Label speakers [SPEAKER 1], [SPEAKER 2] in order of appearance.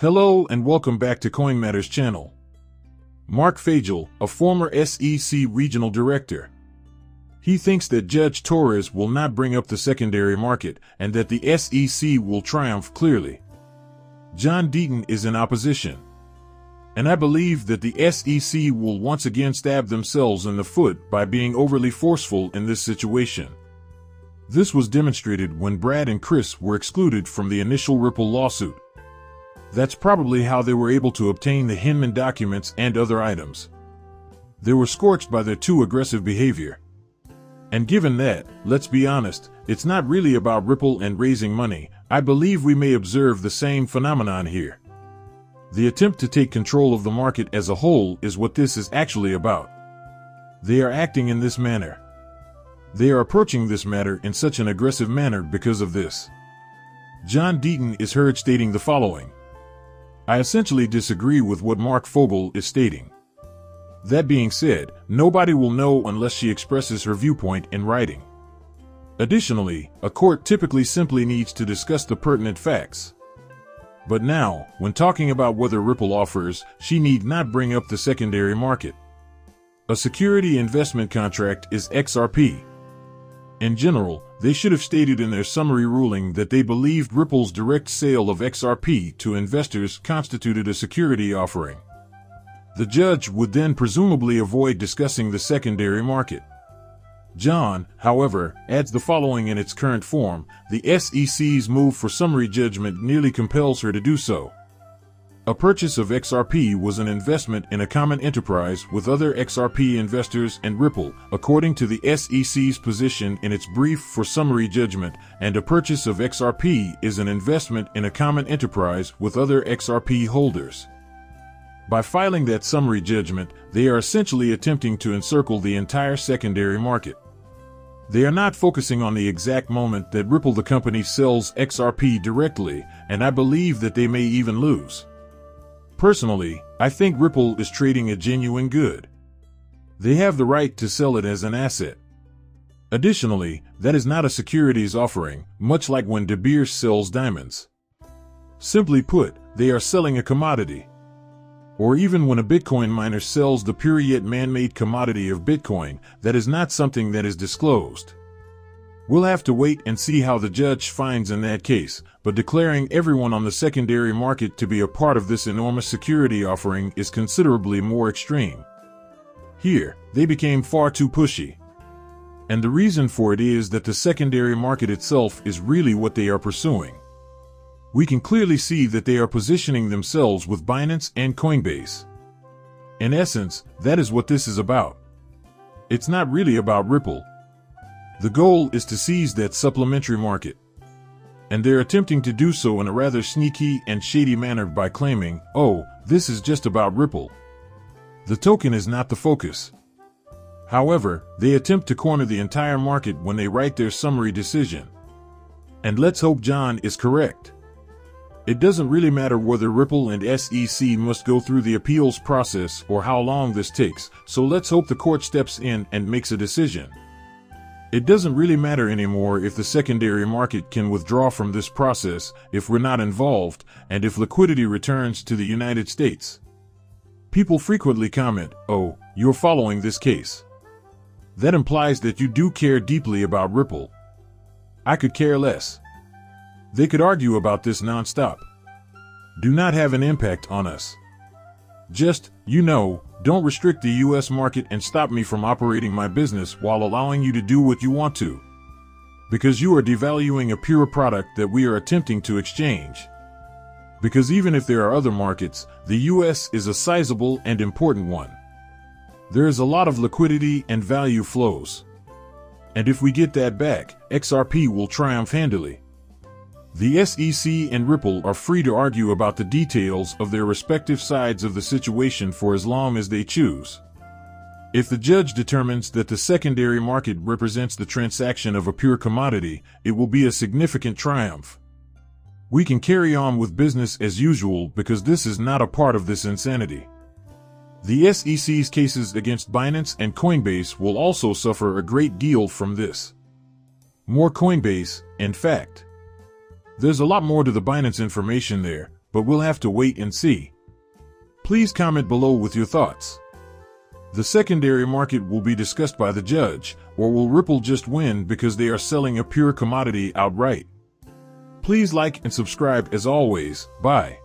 [SPEAKER 1] Hello and welcome back to Coin Matters channel. Mark Fagel, a former SEC regional director. He thinks that Judge Torres will not bring up the secondary market and that the SEC will triumph clearly. John Deaton is in opposition. And I believe that the SEC will once again stab themselves in the foot by being overly forceful in this situation. This was demonstrated when Brad and Chris were excluded from the initial Ripple lawsuit. That's probably how they were able to obtain the Hinman documents and other items. They were scorched by their too aggressive behavior. And given that, let's be honest, it's not really about Ripple and raising money, I believe we may observe the same phenomenon here. The attempt to take control of the market as a whole is what this is actually about. They are acting in this manner. They are approaching this matter in such an aggressive manner because of this. John Deaton is heard stating the following. I essentially disagree with what Mark Fagel is stating. That being said, nobody will know unless she expresses her viewpoint in writing. Additionally, a court typically simply needs to discuss the pertinent facts. But now, when talking about whether Ripple offers, she need not bring up the secondary market. A security investment contract is XRP. In general, they should have stated in their summary ruling that they believed Ripple's direct sale of XRP to investors constituted a security offering. The judge would then presumably avoid discussing the secondary market. John, however, adds the following in its current form the SEC's move for summary judgment nearly compels her to do so. A purchase of XRP was an investment in a common enterprise with other XRP investors and Ripple, according to the SEC's position in its brief for summary judgment, and a purchase of XRP is an investment in a common enterprise with other XRP holders. By filing that summary judgment, they are essentially attempting to encircle the entire secondary market. They are not focusing on the exact moment that Ripple the company sells XRP directly, and I believe that they may even lose. Personally, I think Ripple is trading a genuine good. They have the right to sell it as an asset. Additionally, that is not a securities offering, much like when De Beers sells diamonds. Simply put, they are selling a commodity. Or even when a Bitcoin miner sells the pure yet man-made commodity of Bitcoin, that is not something that is disclosed. We'll have to wait and see how the judge finds in that case, but declaring everyone on the secondary market to be a part of this enormous security offering is considerably more extreme. Here, they became far too pushy. And the reason for it is that the secondary market itself is really what they are pursuing. We can clearly see that they are positioning themselves with Binance and Coinbase. In essence, that is what this is about. It's not really about Ripple, the goal is to seize that supplementary market. And they're attempting to do so in a rather sneaky and shady manner by claiming, oh, this is just about Ripple. The token is not the focus. However, they attempt to corner the entire market when they write their summary decision. And let's hope John is correct. It doesn't really matter whether Ripple and SEC must go through the appeals process or how long this takes, so let's hope the court steps in and makes a decision. It doesn't really matter anymore if the secondary market can withdraw from this process if we're not involved and if liquidity returns to the United States. People frequently comment, oh, you're following this case. That implies that you do care deeply about Ripple. I could care less. They could argue about this nonstop. Do not have an impact on us. Just, you know, don't restrict the US market and stop me from operating my business while allowing you to do what you want to. Because you are devaluing a pure product that we are attempting to exchange. Because even if there are other markets, the US is a sizable and important one. There is a lot of liquidity and value flows. And if we get that back, XRP will triumph handily. The SEC and Ripple are free to argue about the details of their respective sides of the situation for as long as they choose. If the judge determines that the secondary market represents the transaction of a pure commodity, it will be a significant triumph. We can carry on with business as usual because this is not a part of this insanity. The SEC's cases against Binance and Coinbase will also suffer a great deal from this. More Coinbase, in fact. There's a lot more to the Binance information there, but we'll have to wait and see. Please comment below with your thoughts. The secondary market will be discussed by the judge, or will Ripple just win because they are selling a pure commodity outright? Please like and subscribe as always. Bye.